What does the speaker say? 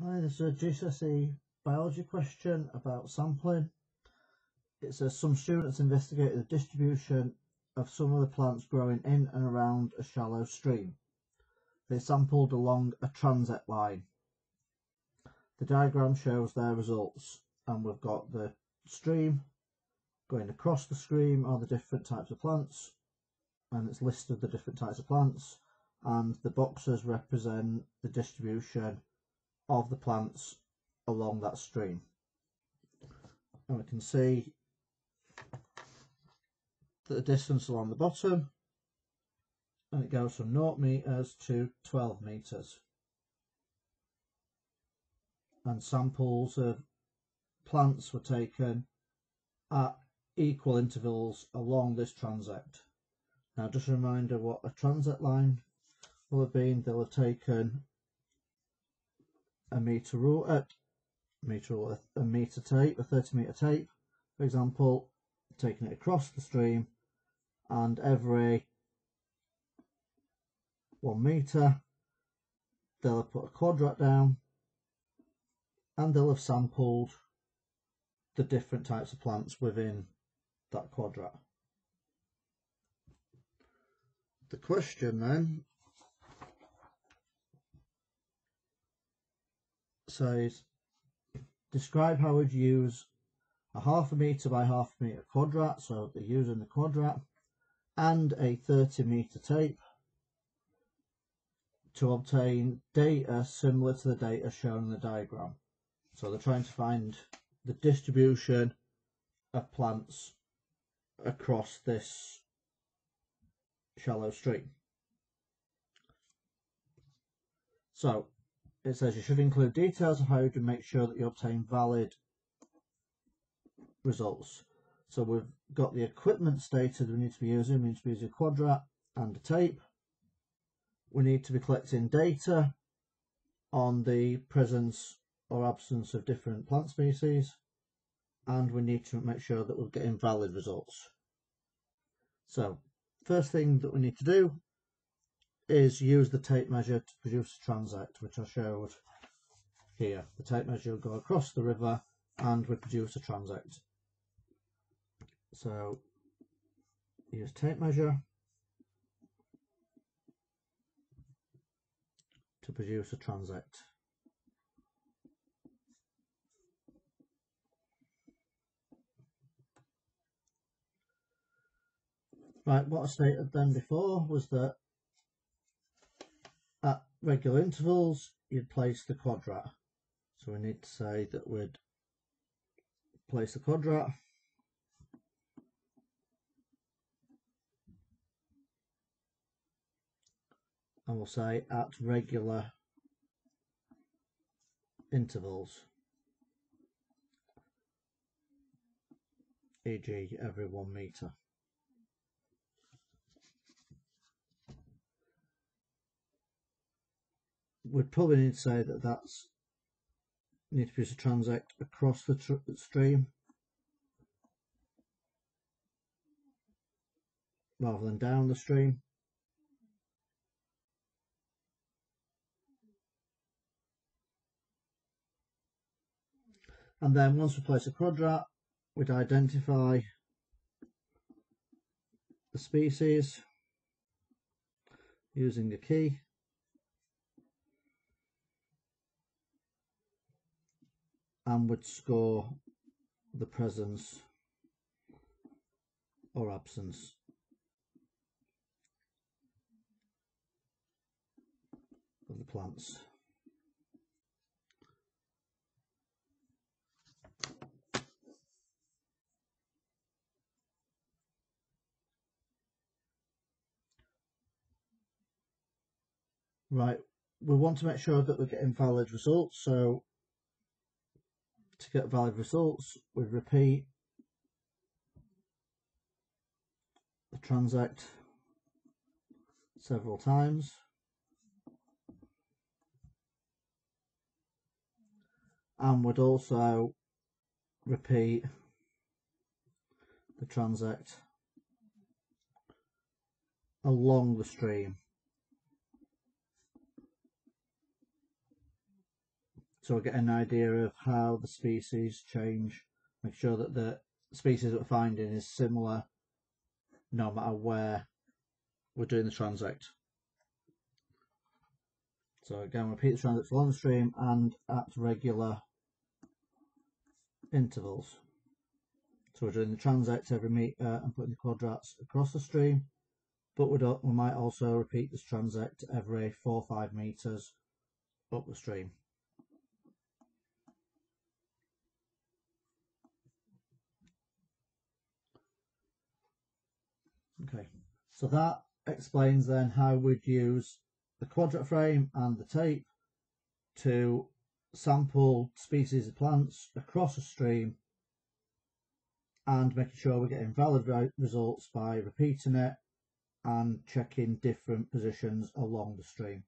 Hi, this is a GCSE biology question about sampling. It says some students investigated the distribution of some of the plants growing in and around a shallow stream. They sampled along a transect line. The diagram shows their results and we've got the stream going across the stream are the different types of plants and it's listed the different types of plants and the boxes represent the distribution of the plants along that stream. And we can see the distance along the bottom and it goes from 0 metres to 12 metres. And samples of plants were taken at equal intervals along this transect. Now just a reminder what a transect line will have been, they'll have taken a meter rule, uh, meter rule, a meter tape, a 30 meter tape, for example, taking it across the stream, and every one meter, they'll have put a quadrat down, and they'll have sampled the different types of plants within that quadrat. The question then says describe how would use a half a meter by half a meter quadrat so they're using the quadrat and a 30 meter tape to obtain data similar to the data shown in the diagram. So they're trying to find the distribution of plants across this shallow stream. So it says you should include details of how to make sure that you obtain valid results. So we've got the equipment stated we need to be using. We need to be using a quadrat and a tape. We need to be collecting data on the presence or absence of different plant species. And we need to make sure that we're getting valid results. So first thing that we need to do is use the tape measure to produce a transect, which I showed here. The tape measure will go across the river and we produce a transect. So use tape measure to produce a transect. Right, what I stated then before was that at regular intervals, you'd place the quadrat. So we need to say that we'd place the quadrat and we'll say at regular intervals e.g. every one metre. We'd probably need to say that that's need to produce to transect across the stream rather than down the stream. And then once we place a quadrat, we'd identify the species using a key. And would score the presence or absence of the plants. Right, we want to make sure that we're getting valid results, so to get valid results, we repeat the transect several times. And would also repeat the transect along the stream. So we get an idea of how the species change, make sure that the species we're finding is similar no matter where we're doing the transect. So again, repeat the transects along the stream and at regular intervals. So we're doing the transects every metre and putting the quadrats across the stream, but we, we might also repeat this transect every 4 or 5 metres up the stream. Okay, so that explains then how we'd use the quadrat frame and the tape to sample species of plants across a stream and making sure we're getting valid results by repeating it and checking different positions along the stream.